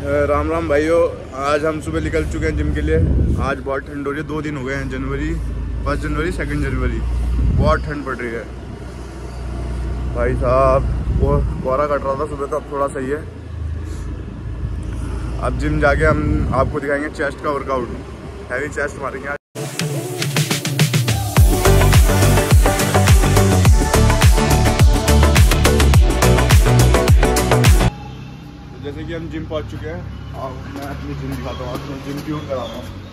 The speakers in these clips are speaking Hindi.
राम राम भाइयों, आज हम सुबह निकल चुके हैं जिम के लिए। आज बहुत ठंड हो रही है, दो दिन हो गए हैं जनवरी, फ़र्स्ट जनवरी सेकंड जनवरी। बहुत ठंड पड़ रही है। भाई साहब, वो कोहरा कट रहा था सुबह तो अब थोड़ा सही है। अब जिम जाके हम आपको दिखाएँगे चेस्ट का वर्कआउट। हैवी चेस्ट मारेंगे जैसे कि हम जिम पहुँच चुके हैं। और मैं अपनी जिम दिखाता हूँ। आपको जिम क्यों कराता हूँ?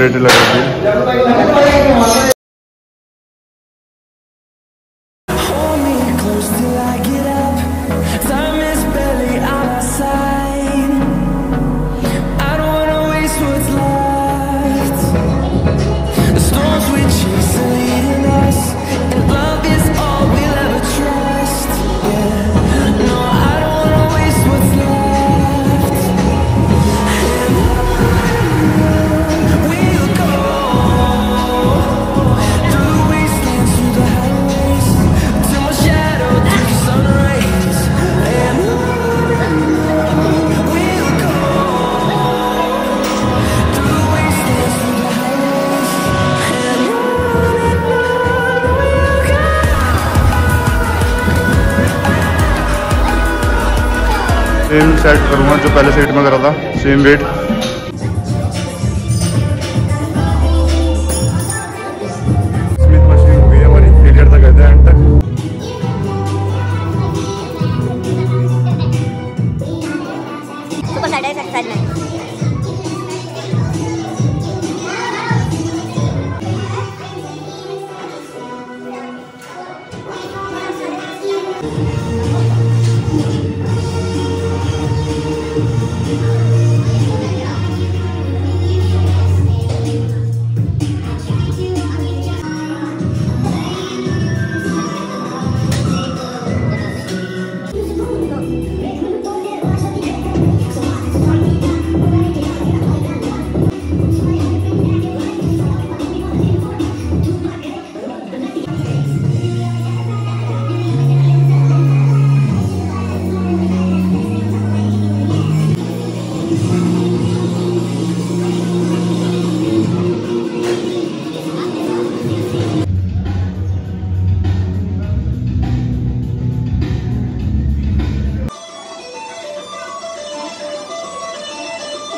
प्लेट लगा दी। सेम सेट करूँगा जो पहले सेट में करा था सेम वेट मशीन हो गई हमारी फेलियर तक हैं एंड तक.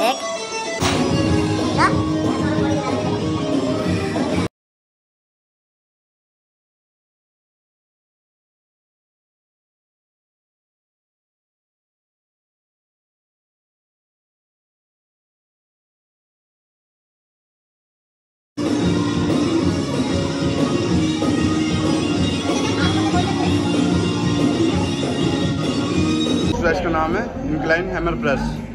देख प्रेस का नाम है इंक्लाइन हैमर प्रेस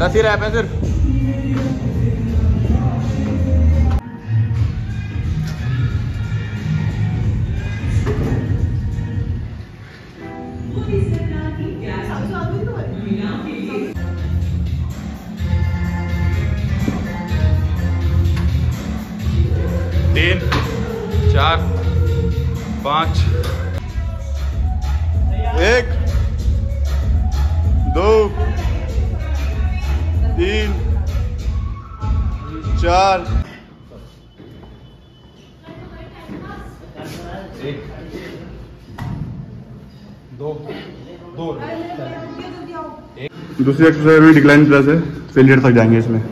दस ही रैप है सिर्फ़। तीन चार पाँच। एक दो तीन चार। एक दो दो। दूसरी एक्सरसाइज भी डिक्लाइन प्लस है फेलियर तक जाएँगे इसमें।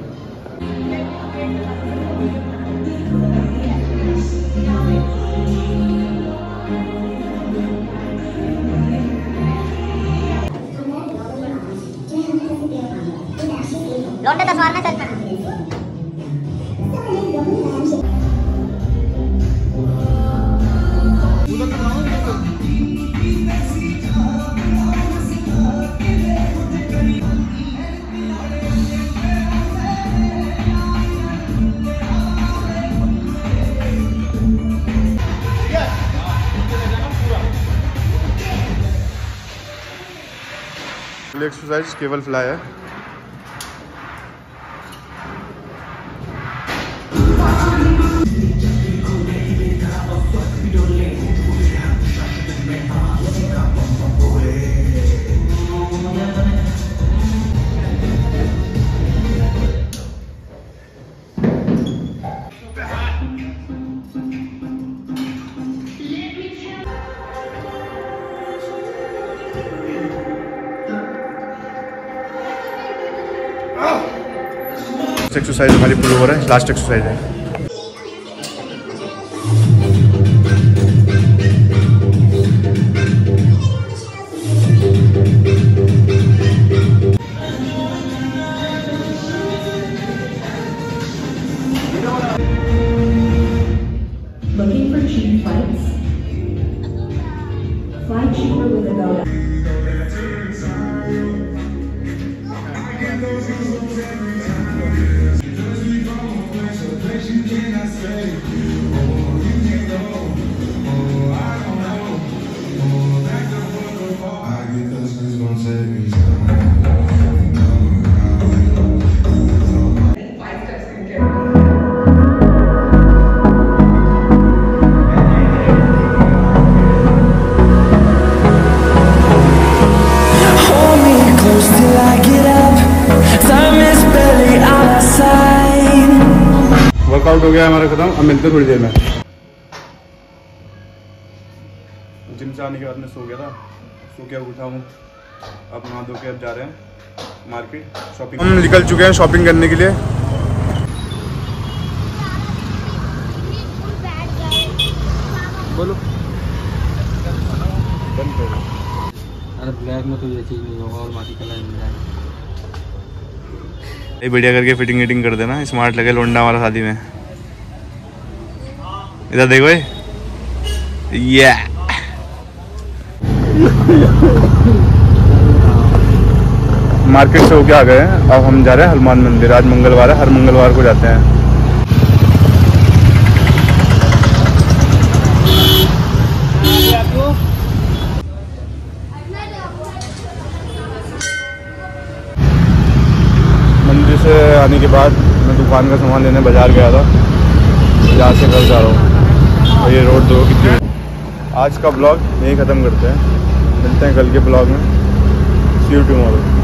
एक्सरसाइज केवल फ्लाई है एक्सरसाइज हमारी पुल ओवर है लास्ट एक्सरसाइज है flights? Fly cheaper with a Go. Workout हो गया हमारा खत्म। अब मिलते थोड़ी देर में। जिम से आने के बाद मैं सो गया था। सो के उठा हूँ। अब नहा धो के अब जा रहे हैं मार्केट शॉपिंग हम निकल चुके हैं शॉपिंग करने के लिए। बोलो। अरे ब्लैक में तो ये चीज़ नहीं होगा और माटी कलर मिल जाएगा बढ़िया करके फिटिंग विटिंग कर देना। स्मार्ट लगे लोंडा हमारा शादी में। इधर देखो ये मार्केट से होके आ गए हैं। अब हम जा रहे हैं हनुमान मंदिर। आज मंगलवार है, हर मंगलवार को जाते हैं। मंदिर से आने के बाद मैं दुकान का सामान लेने बाज़ार गया था। यहाँ से घर जा रहा हूँ। और ये रोड दो कितनी आज का ब्लॉग यहीं ख़त्म करते हैं। मिलते हैं कल के ब्लॉग में। सी यू टुमारो